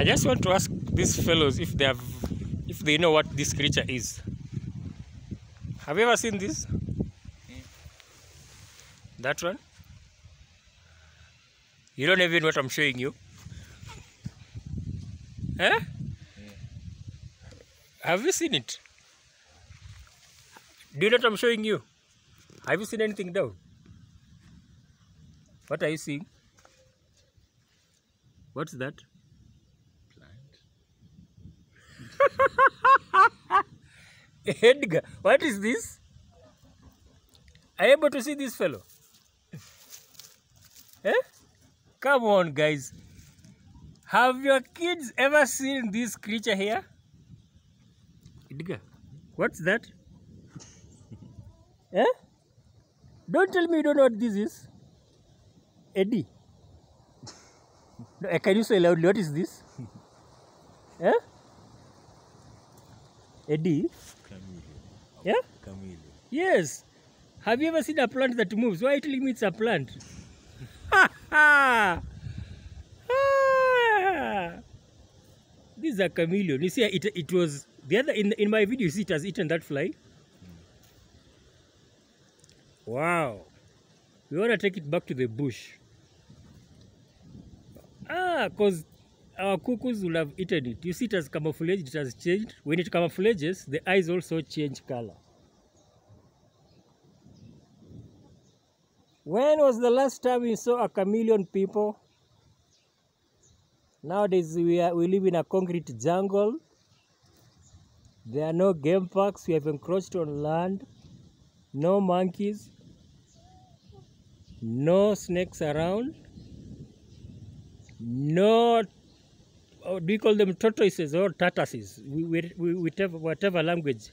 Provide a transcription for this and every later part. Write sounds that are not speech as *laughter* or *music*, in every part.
I just want to ask these fellows if they have, if they know what this creature is. Have you ever seen this? That one? You don't even know what I'm showing you? Eh? Have you seen it? Do you know what I'm showing you? Have you seen anything down? What are you seeing? What's that? Edgar, what is this? Are you able to see this fellow? Eh? Come on, guys. Have your kids ever seen this creature here? Edgar, what's that? *laughs* eh? Don't tell me you don't know what this is. Eddie. No, eh, can you say loudly what is this? *laughs* eh? Eddie? Yeah? Chameleon. Yes. Have you ever seen a plant that moves? Why are you telling me it's a plant? Ha ha! Ah! This is a chameleon. You see, it, it was the other in in my video. You see, it has eaten that fly. Wow. We want to take it back to the bush. Ah, because our cuckoos will have eaten it. You see, it has camouflaged, it has changed. When it camouflages, the eyes also change color. When was the last time you saw a chameleon, people? Nowadays, we, are, we live in a concrete jungle. There are no game parks. We have encroached on land. No monkeys. No snakes around. No, oh, do you call them tortoises or tortoises? We, whatever, whatever language.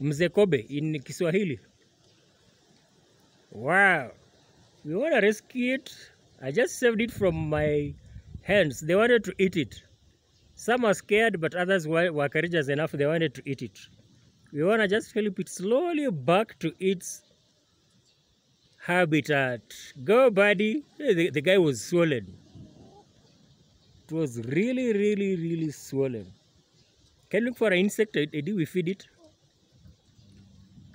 Mzekobe in Kiswahili. Wow. We want to rescue it. I just saved it from my hands. They wanted to eat it. Some are scared, but others were, were courageous enough. They wanted to eat it. We want to just help it slowly back to its habitat. Go, buddy. The, the guy was swollen. Was really, really, really swollen. Can you look for an insect? I, I do we feed it.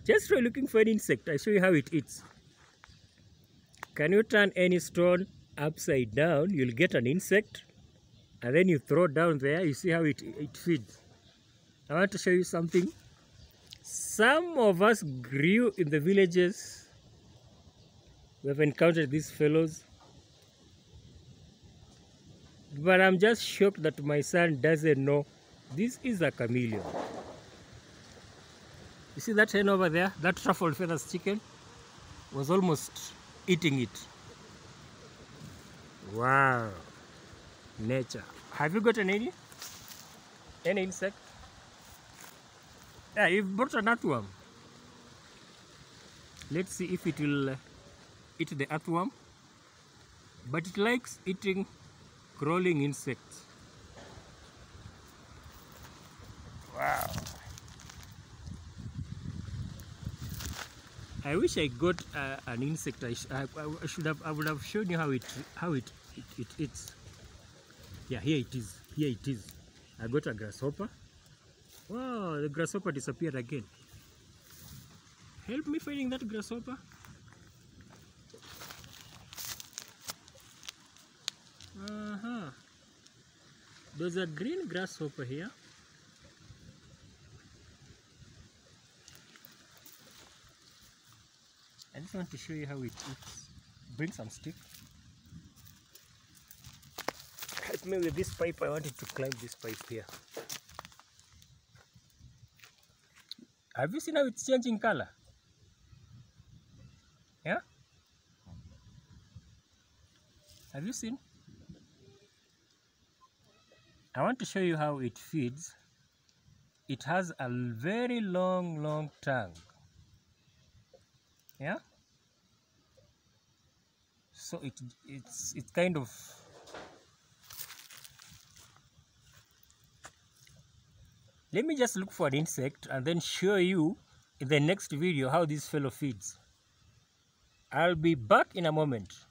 Just try looking for an insect. I show you how it eats. Can you turn any stone upside down? You'll get an insect. And then you throw down there. You see how it, it feeds. I want to show you something. Some of us grew in the villages. We have encountered these fellows. But I'm just shocked that my son doesn't know this is a chameleon. You see that hen over there? That truffled feathers chicken was almost eating it. Wow. Nature. Have you gotten any? Any insect? Yeah, you've brought an earthworm. Let's see if it will eat the earthworm. But it likes eating crawling insects. Wow. I wish I got uh, an insect. I, sh I, I should have. I would have shown you how it how it, it it eats. Yeah, here it is. Here it is. I got a grasshopper. Wow, the grasshopper disappeared again. Help me finding that grasshopper. Uh huh. There's a green grasshopper here. I just want to show you how it eats. Bring some stick. Help me with this pipe. I wanted to climb this pipe here. Have you seen how it's changing color? Yeah? Have you seen? I want to show you how it feeds. It has a very long, long tongue. Yeah? So it it's it's kind of Let me just look for an insect and then show you in the next video how this fellow feeds. I'll be back in a moment.